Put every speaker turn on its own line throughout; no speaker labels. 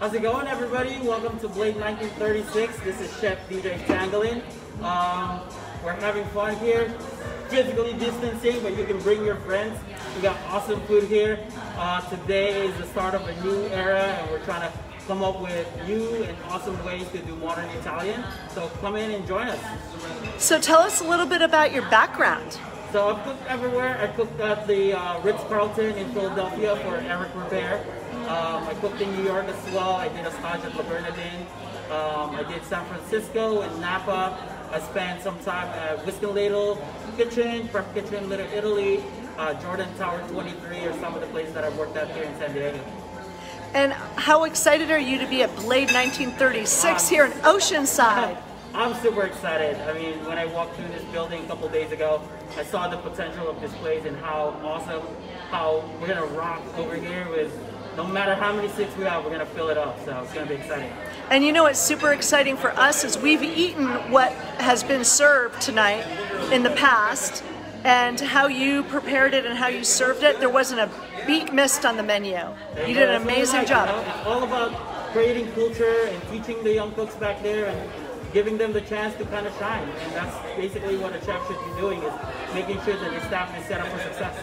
How's it going, everybody? Welcome to Blade 1936. This is Chef DJ Changelin. Um, we're having fun here, physically distancing, but you can bring your friends. We got awesome food here. Uh, today is the start of a new era, and we're trying to come up with new and awesome ways to do modern Italian. So come in and join us.
So tell us a little bit about your background.
So I've cooked everywhere. I cooked at the uh, Ritz-Carlton in Philadelphia for Eric Ripert. Um, I cooked in New York as well. I did a stage at Le Bernardin. Um, I did San Francisco and Napa. I spent some time at Whisknladle Kitchen, Prep Kitchen, Little Italy, uh, Jordan Tower 23 are some of the places that I've worked at here in San Diego.
And how excited are you to be at Blade 1936 here in Oceanside?
I'm super excited. I mean, when I walked through this building a couple days ago, I saw the potential of this place and how awesome, how we're gonna rock over here with no matter how many seats we have, we're gonna fill it up. So it's gonna be exciting.
And you know what's super exciting for us is we've eaten what has been served tonight in the past and how you prepared it and how you served it. There wasn't a beat missed on the menu. You did an amazing job.
It's all about creating culture and teaching the young folks back there and giving them the chance to kind of shine. And that's basically what a chef should be doing is making sure that his staff is set up for success.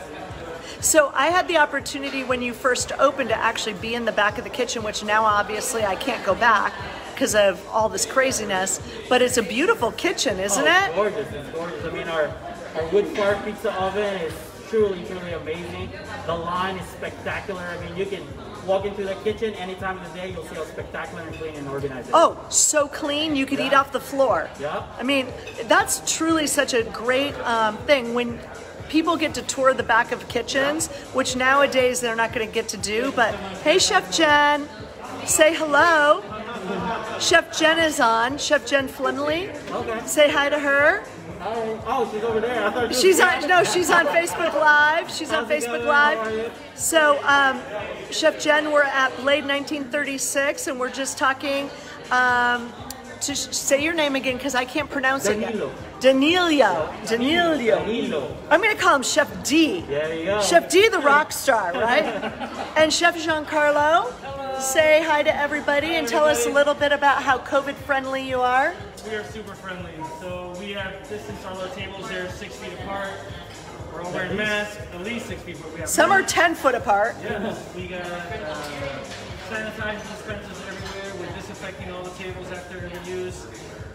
So I had the opportunity when you first opened to actually be in the back of the kitchen, which now obviously I can't go back because of all this craziness. But it's a beautiful kitchen, isn't
oh,
it?
Gorgeous, it's gorgeous. I mean, our, our wood fire pizza oven is truly, truly amazing. The line is spectacular. I mean, you can walk into the kitchen any time of the day, you'll see how spectacular and clean and organized it is.
Oh, so clean you could eat off the floor.
Yeah.
I mean, that's truly such a great um, thing when people get to tour the back of kitchens, which nowadays they're not going to get to do. But hey, Chef Jen, say hello. Chef Jen is on. Chef Jen Flimley.
Okay.
Say hi to her.
Right. Oh, she's over there. I thought she was
She's on. No, she's on Facebook Live. She's on Facebook
going? How are you?
Live. So, um, Chef Jen, we're at Blade 1936, and we're just talking. Um, to sh- say your name again because I can't pronounce
Danilo.
it. Danilo. Danilo.
Danilo.
I'm gonna call him Chef D.
There you go.
Chef D, the rock star, right? and Chef Giancarlo. Say hi to everybody and tell us a little bit about how COVID friendly you are.
We are super friendly. So we have distance our little tables. They're six feet apart. We're all wearing masks, at least six feet. Have
Some are 10 foot apart.
Yeah, we got uh, sanitizer dispensers disinfecting all the tables after every use.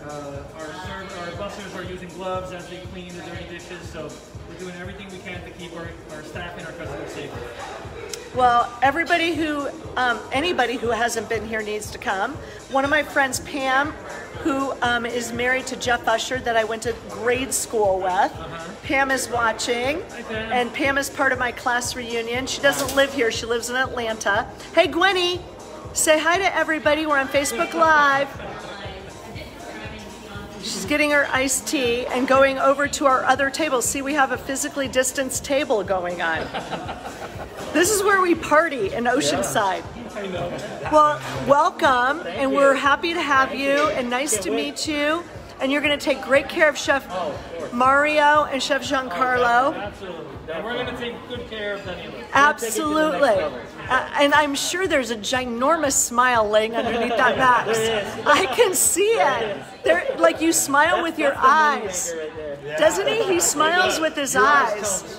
Uh, our serv- our bussers are using gloves as they clean the dirty dishes. So we're doing everything we can to keep our, our staff and our customers safe.
Well, everybody who, um, anybody who hasn't been here needs to come. One of my friends, Pam, who um, is married to Jeff Usher, that I went to grade school with. Pam is watching,
Pam.
and Pam is part of my class reunion. She doesn't live here; she lives in Atlanta. Hey, Gwenny, say hi to everybody. We're on Facebook Live. She's getting her iced tea and going over to our other table. See, we have a physically distanced table going on. This is where we party in Oceanside. Well, welcome, and we're happy to have you, and nice to meet you. And you're going to take great care of Chef
Oh, of.
Mario and Chef Giancarlo.
Absolutely. And we're going to take good care of Danilo.
Absolutely. Uh, and I'm sure there's a ginormous smile laying underneath that mask. I can see it. There, like you smile with your
That's the moneymaker
eyes.
Right there.
Doesn't he? He smiles with his eyes.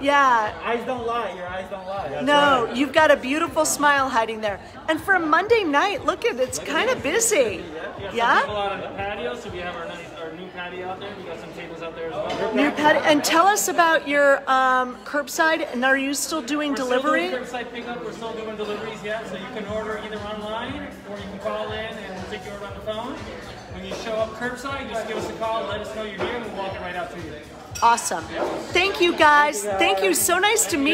Yeah.
Eyes don't lie. Your eyes don't lie.
No, you've got a beautiful smile hiding there. And for a Monday night, look at it's kind of busy.
We got some people
Yeah?
out on the patio, so we have our, nice, our new patio out there. We got some tables out there as well.
New pet. And tell us about your um, curbside. And are you still doing
We're
delivery?
Still doing curbside pickup. We're still doing deliveries, yeah. So you can order either online or you can call in and we'll take your order on the phone. When you show up curbside, just give us a call, let us know you're here, and we'll walk it right out to you.
Awesome. Thank you guys. Thank you. So nice to meet